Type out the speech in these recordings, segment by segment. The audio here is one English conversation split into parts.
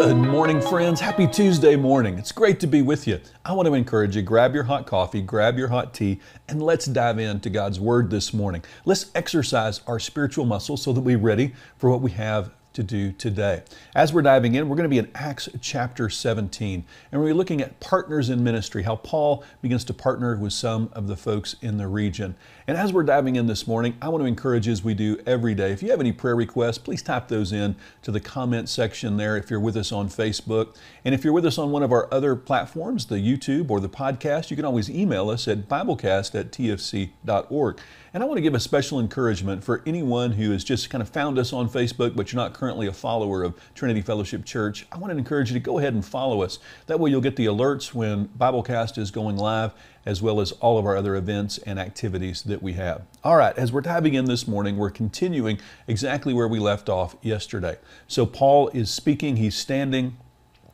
Good morning, friends. Happy Tuesday morning. It's great to be with you. I want to encourage you grab your hot coffee, grab your hot tea, and let's dive into God's Word this morning. Let's exercise our spiritual muscles so that we're ready for what we have to do today. As we're diving in, we're going to be in Acts chapter 17, and we're looking at partners in ministry, how Paul begins to partner with some of the folks in the region. And as we're diving in this morning, I want to encourage you as we do every day. If you have any prayer requests, please type those in to the comment section there if you're with us on Facebook. And if you're with us on one of our other platforms, the YouTube or the podcast, you can always email us at biblecast at tfc.org. And I want to give a special encouragement for anyone who has just kind of found us on Facebook, but you're not currently a follower of Trinity Fellowship Church. I want to encourage you to go ahead and follow us. That way you'll get the alerts when Biblecast is going live, as well as all of our other events and activities that we have. All right, as we're diving in this morning, we're continuing exactly where we left off yesterday. So Paul is speaking, he's standing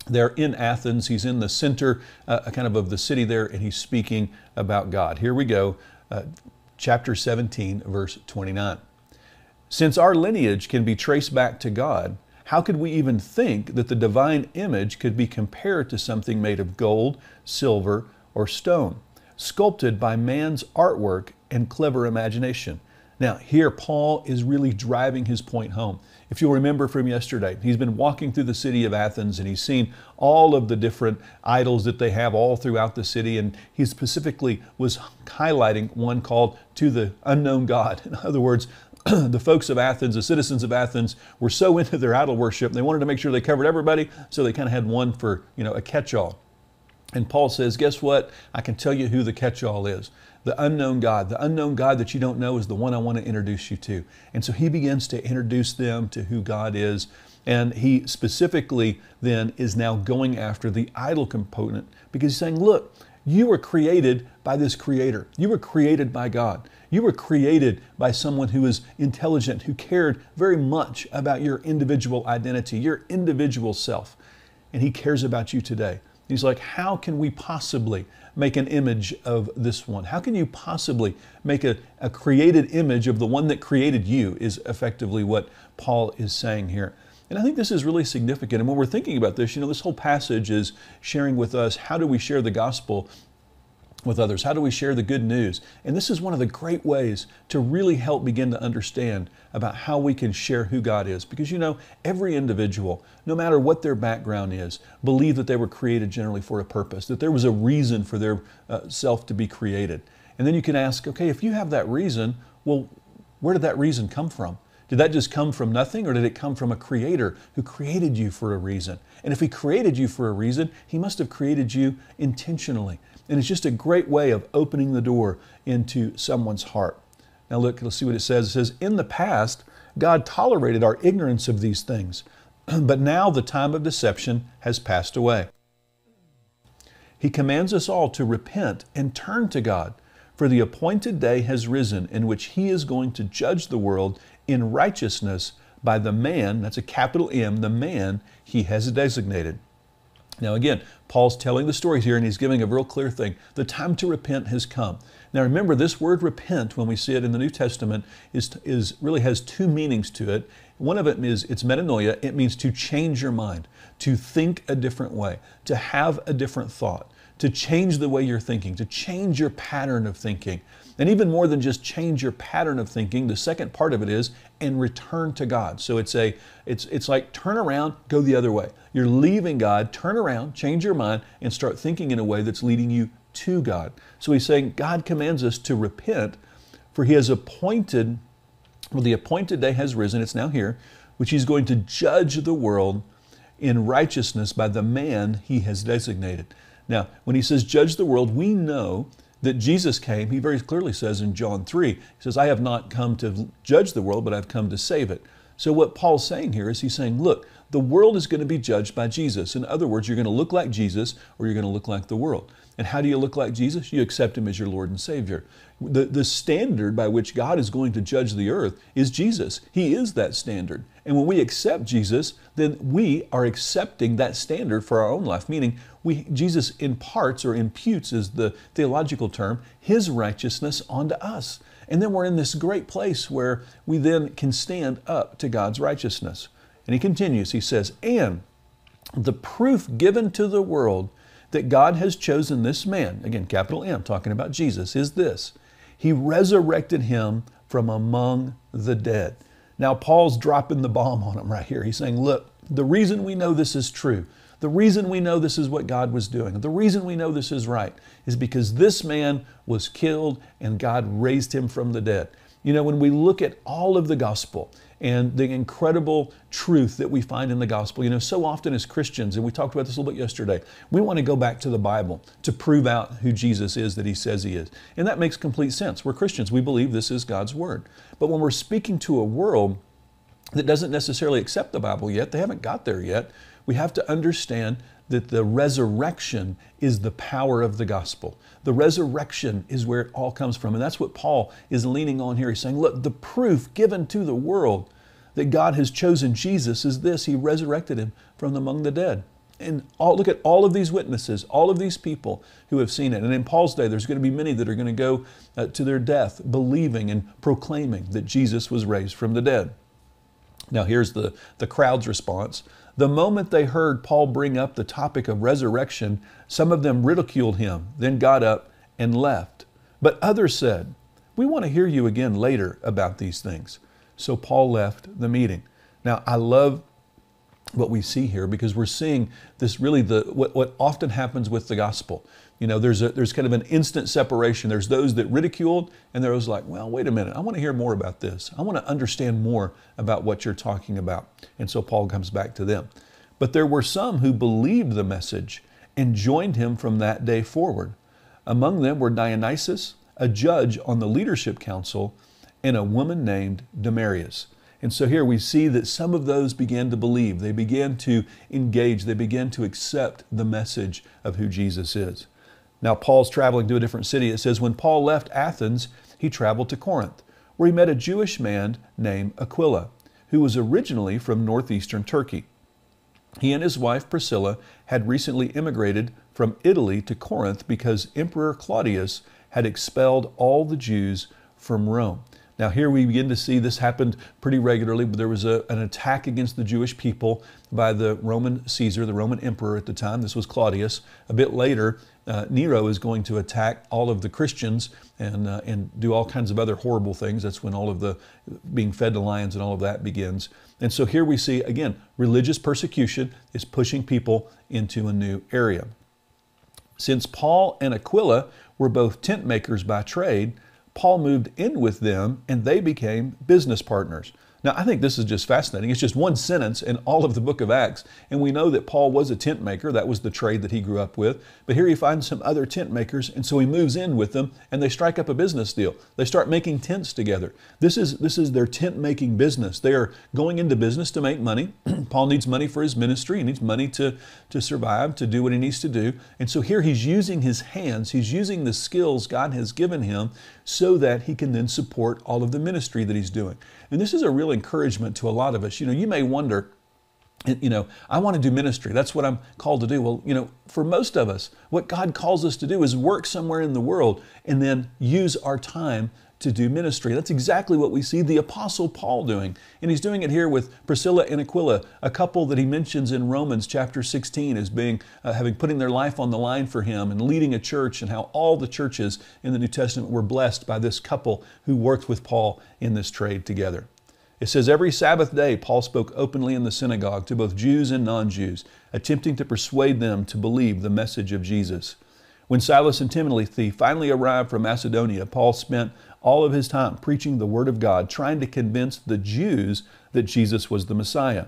there in Athens. He's in the center, uh, kind of, of the city there, and he's speaking about God. Here we go. Uh, chapter 17, verse 29. Since our lineage can be traced back to God, how could we even think that the divine image could be compared to something made of gold, silver, or stone, sculpted by man's artwork and clever imagination? Now, here Paul is really driving his point home. If you'll remember from yesterday, he's been walking through the city of Athens and he's seen all of the different idols that they have all throughout the city. And he specifically was highlighting one called To the Unknown God. In other words, the folks of Athens, the citizens of Athens, were so into their idol worship, they wanted to make sure they covered everybody, so they kind of had one for, you know, a catch all. And Paul says, Guess what? I can tell you who the catch all is the unknown God. The unknown God that you don't know is the one I want to introduce you to. And so he begins to introduce them to who God is. And he specifically then is now going after the idol component because he's saying, look, you were created by this creator. You were created by God. You were created by someone who is intelligent, who cared very much about your individual identity, your individual self. And he cares about you today. He's like, how can we possibly make an image of this one? How can you possibly make a, a created image of the one that created you? Is effectively what Paul is saying here. And I think this is really significant. And when we're thinking about this, you know, this whole passage is sharing with us how do we share the gospel with others? How do we share the good news? And this is one of the great ways to really help begin to understand about how we can share who God is. Because you know, every individual, no matter what their background is, believe that they were created generally for a purpose, that there was a reason for their uh, self to be created. And then you can ask, okay, if you have that reason, well, where did that reason come from? Did that just come from nothing or did it come from a creator who created you for a reason? And if he created you for a reason, he must have created you intentionally. And it's just a great way of opening the door into someone's heart. Now, look, let's see what it says. It says, In the past, God tolerated our ignorance of these things, but now the time of deception has passed away. He commands us all to repent and turn to God, for the appointed day has risen in which He is going to judge the world in righteousness by the man, that's a capital M, the man He has designated. Now, again, Paul's telling the stories here and he's giving a real clear thing. The time to repent has come. Now, remember, this word repent, when we see it in the New Testament, is, is really has two meanings to it. One of it is it's metanoia, it means to change your mind, to think a different way, to have a different thought, to change the way you're thinking, to change your pattern of thinking. And even more than just change your pattern of thinking, the second part of it is and return to God. So it's a it's it's like turn around, go the other way. You're leaving God, turn around, change your mind and start thinking in a way that's leading you to God. So he's saying God commands us to repent for he has appointed well the appointed day has risen, it's now here, which he's going to judge the world in righteousness by the man he has designated. Now, when he says judge the world, we know that Jesus came, he very clearly says in John 3, he says, I have not come to judge the world, but I've come to save it. So, what Paul's saying here is he's saying, look, the world is going to be judged by Jesus. In other words, you're going to look like Jesus or you're going to look like the world. And how do you look like Jesus? You accept Him as your Lord and Savior. The, the standard by which God is going to judge the earth is Jesus. He is that standard. And when we accept Jesus, then we are accepting that standard for our own life, meaning we, Jesus imparts or imputes, is the theological term, His righteousness onto us. And then we're in this great place where we then can stand up to God's righteousness. And he continues, he says, And the proof given to the world that God has chosen this man, again, capital M, talking about Jesus, is this He resurrected him from among the dead. Now, Paul's dropping the bomb on him right here. He's saying, Look, the reason we know this is true, the reason we know this is what God was doing, the reason we know this is right, is because this man was killed and God raised him from the dead. You know, when we look at all of the gospel, and the incredible truth that we find in the gospel. You know, so often as Christians, and we talked about this a little bit yesterday, we want to go back to the Bible to prove out who Jesus is that he says he is. And that makes complete sense. We're Christians, we believe this is God's Word. But when we're speaking to a world that doesn't necessarily accept the Bible yet, they haven't got there yet, we have to understand that the resurrection is the power of the gospel. The resurrection is where it all comes from. And that's what Paul is leaning on here. He's saying, look, the proof given to the world that God has chosen Jesus is this He resurrected him from among the dead. And all, look at all of these witnesses, all of these people who have seen it. And in Paul's day, there's going to be many that are going to go uh, to their death believing and proclaiming that Jesus was raised from the dead. Now, here's the, the crowd's response. The moment they heard Paul bring up the topic of resurrection, some of them ridiculed him, then got up and left. But others said, We want to hear you again later about these things. So Paul left the meeting. Now, I love what we see here because we're seeing this really the what, what often happens with the gospel. You know, there's a, there's kind of an instant separation. There's those that ridiculed, and there's like, well, wait a minute, I want to hear more about this. I want to understand more about what you're talking about. And so Paul comes back to them. But there were some who believed the message and joined him from that day forward. Among them were Dionysius, a judge on the leadership council, and a woman named Damaris. And so here we see that some of those began to believe. They began to engage. They began to accept the message of who Jesus is. Now, Paul's traveling to a different city. It says, when Paul left Athens, he traveled to Corinth, where he met a Jewish man named Aquila, who was originally from northeastern Turkey. He and his wife Priscilla had recently immigrated from Italy to Corinth because Emperor Claudius had expelled all the Jews from Rome. Now, here we begin to see this happened pretty regularly. but There was a, an attack against the Jewish people by the Roman Caesar, the Roman emperor at the time. This was Claudius. A bit later, uh, Nero is going to attack all of the Christians and, uh, and do all kinds of other horrible things. That's when all of the being fed to lions and all of that begins. And so here we see, again, religious persecution is pushing people into a new area. Since Paul and Aquila were both tent makers by trade, Paul moved in with them and they became business partners. Now, I think this is just fascinating. It's just one sentence in all of the book of Acts. And we know that Paul was a tent maker. That was the trade that he grew up with. But here he finds some other tent makers. And so he moves in with them and they strike up a business deal. They start making tents together. This is, this is their tent making business. They are going into business to make money. Paul needs money for his ministry. He needs money to, to survive, to do what he needs to do. And so here he's using his hands, he's using the skills God has given him so that he can then support all of the ministry that he's doing. And this is a real encouragement to a lot of us. You know, you may wonder, you know, I want to do ministry. That's what I'm called to do. Well, you know, for most of us, what God calls us to do is work somewhere in the world and then use our time to do ministry. That's exactly what we see the Apostle Paul doing. And he's doing it here with Priscilla and Aquila, a couple that he mentions in Romans chapter 16 as being, uh, having putting their life on the line for him and leading a church, and how all the churches in the New Testament were blessed by this couple who worked with Paul in this trade together. It says, Every Sabbath day, Paul spoke openly in the synagogue to both Jews and non Jews, attempting to persuade them to believe the message of Jesus. When Silas and Timothy finally arrived from Macedonia, Paul spent all of his time preaching the Word of God, trying to convince the Jews that Jesus was the Messiah.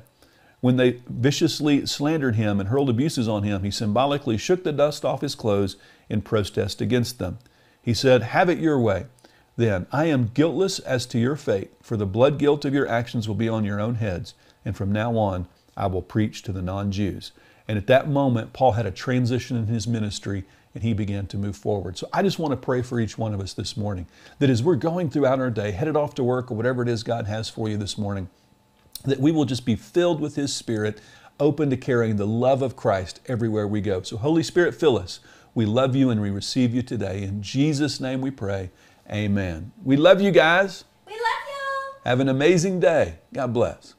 When they viciously slandered him and hurled abuses on him, he symbolically shook the dust off his clothes in protest against them. He said, Have it your way. Then, I am guiltless as to your fate, for the blood guilt of your actions will be on your own heads, and from now on I will preach to the non Jews. And at that moment, Paul had a transition in his ministry and he began to move forward. So I just want to pray for each one of us this morning that as we're going throughout our day, headed off to work or whatever it is God has for you this morning, that we will just be filled with His Spirit, open to carrying the love of Christ everywhere we go. So, Holy Spirit, fill us. We love you and we receive you today. In Jesus' name we pray. Amen. We love you guys. We love you. Have an amazing day. God bless.